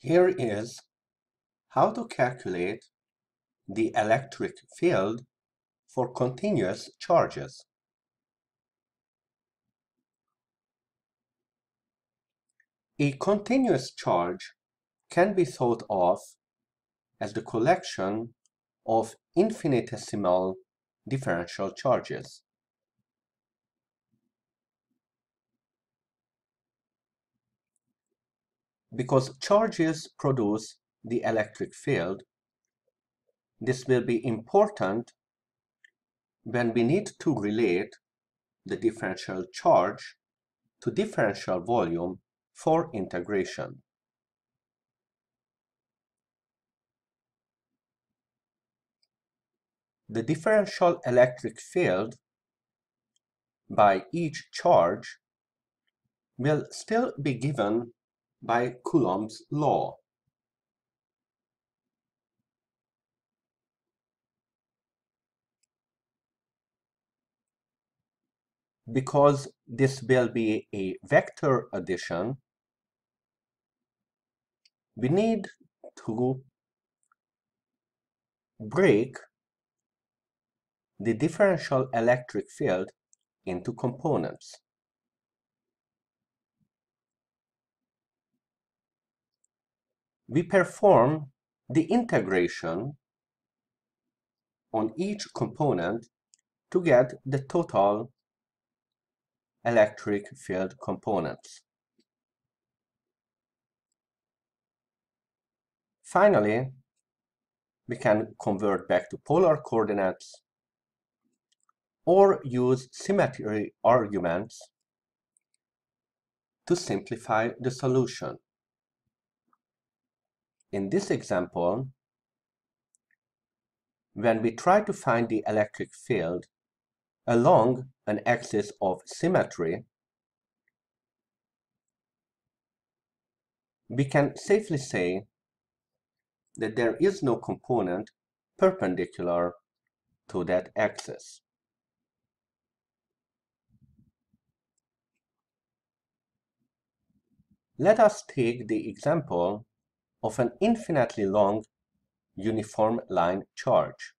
Here is how to calculate the electric field for continuous charges. A continuous charge can be thought of as the collection of infinitesimal differential charges. Because charges produce the electric field, this will be important when we need to relate the differential charge to differential volume for integration. The differential electric field by each charge will still be given by Coulomb's law. Because this will be a vector addition, we need to break the differential electric field into components. We perform the integration on each component to get the total electric field components. Finally, we can convert back to polar coordinates or use symmetry arguments to simplify the solution. In this example, when we try to find the electric field along an axis of symmetry, we can safely say that there is no component perpendicular to that axis. Let us take the example of an infinitely long uniform line charge.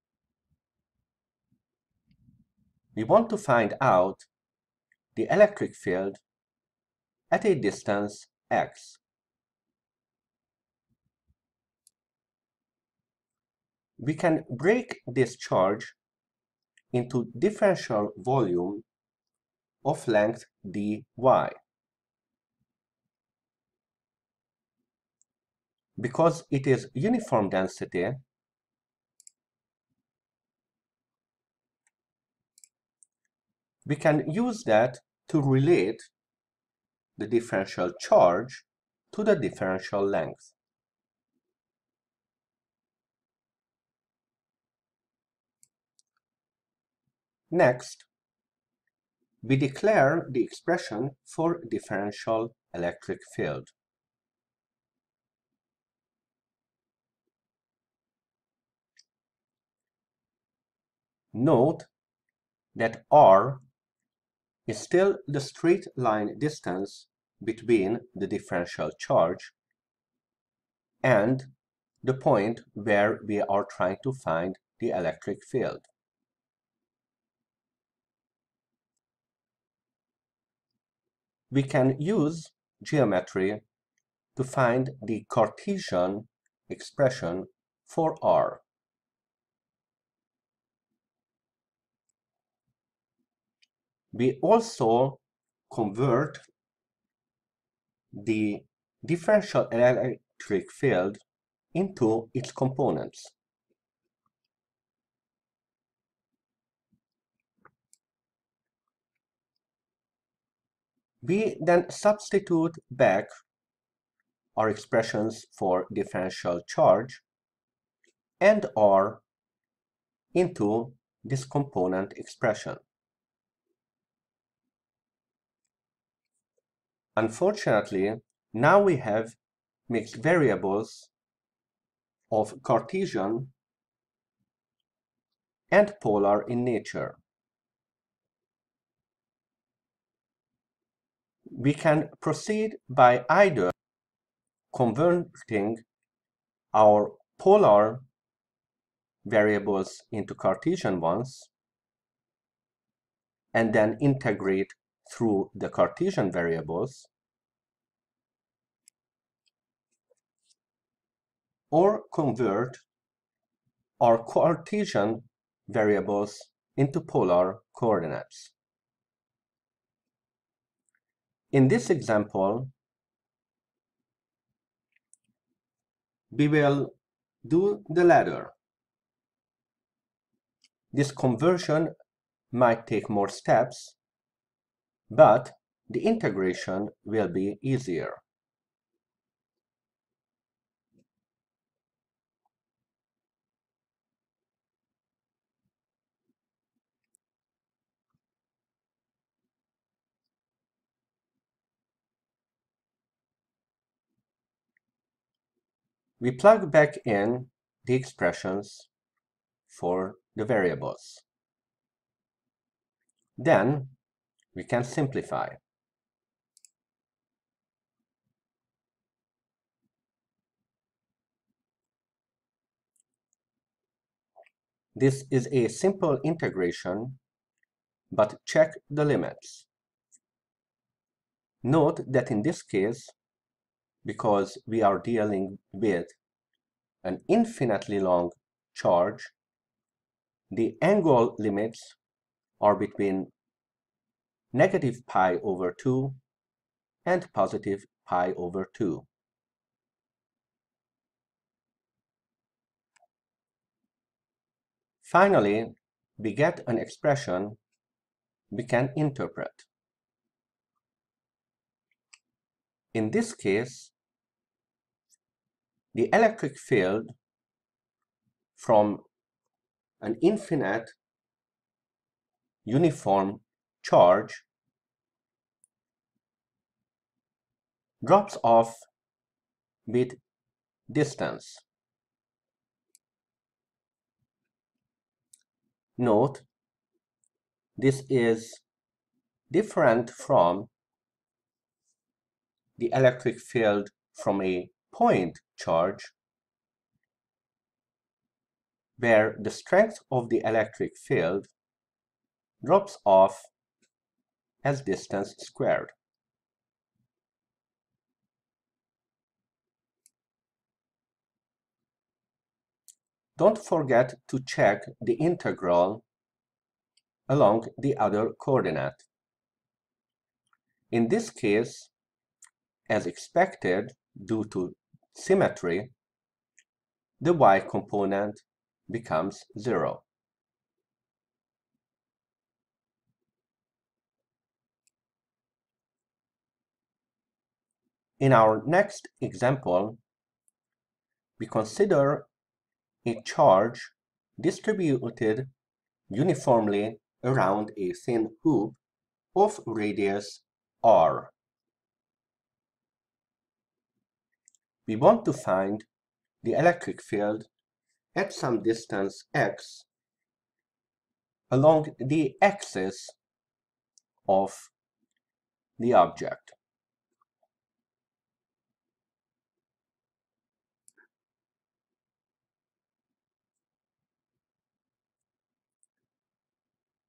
We want to find out the electric field at a distance x. We can break this charge into differential volume of length dy. Because it is uniform density, we can use that to relate the differential charge to the differential length. Next, we declare the expression for differential electric field. Note that r is still the straight line distance between the differential charge and the point where we are trying to find the electric field. We can use geometry to find the Cartesian expression for r. we also convert the differential electric field into its components. We then substitute back our expressions for differential charge and R into this component expression. Unfortunately, now we have mixed variables of Cartesian and polar in nature. We can proceed by either converting our polar variables into Cartesian ones and then integrate through the Cartesian variables or convert our Cartesian variables into polar coordinates. In this example, we will do the latter. This conversion might take more steps, but the integration will be easier. We plug back in the expressions for the variables. Then we can simplify. This is a simple integration, but check the limits. Note that in this case, because we are dealing with an infinitely long charge, the angle limits are between negative pi over 2 and positive pi over 2. Finally, we get an expression we can interpret. In this case, the electric field from an infinite uniform charge drops off with distance. Note, this is different from the electric field from a point charge where the strength of the electric field drops off as distance squared. Don't forget to check the integral along the other coordinate. In this case, as expected due to symmetry, the y component becomes zero. In our next example, we consider a charge distributed uniformly around a thin hoop of radius r. We want to find the electric field at some distance x along the axis of the object.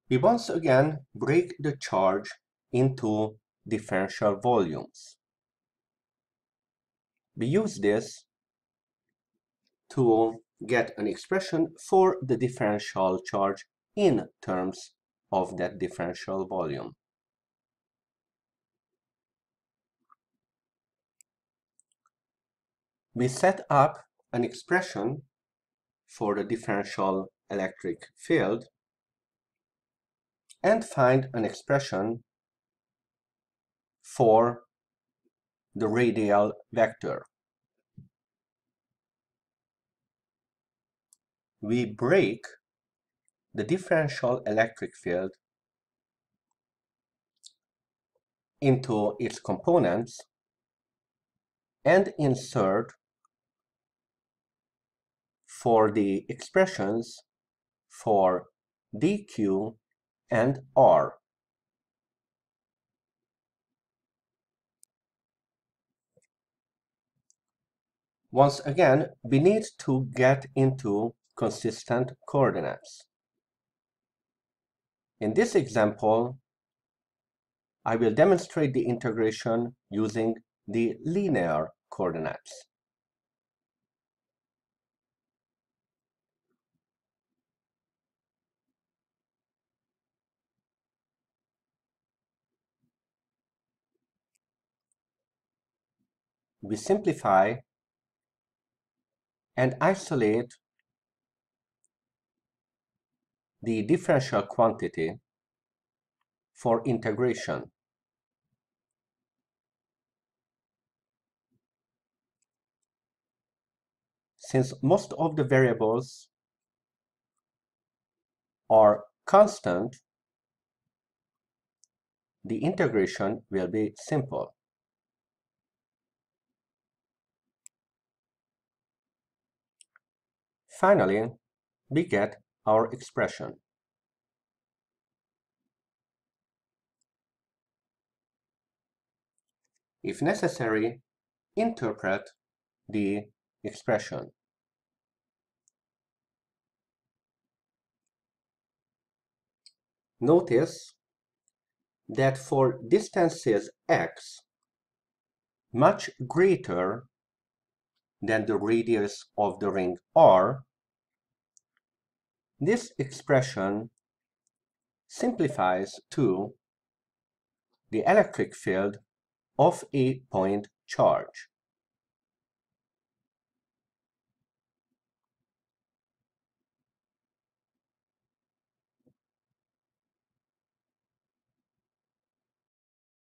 We once again break the charge into differential volumes. We use this to get an expression for the differential charge in terms of that differential volume. We set up an expression for the differential electric field and find an expression for the radial vector. We break the differential electric field into its components and insert for the expressions for dq and R. Once again, we need to get into consistent coordinates. In this example, I will demonstrate the integration using the linear coordinates. We simplify and isolate the differential quantity for integration. Since most of the variables are constant, the integration will be simple. Finally, we get our expression. If necessary, interpret the expression. Notice that for distances x much greater than the radius of the ring R, this expression simplifies to the electric field of a point charge.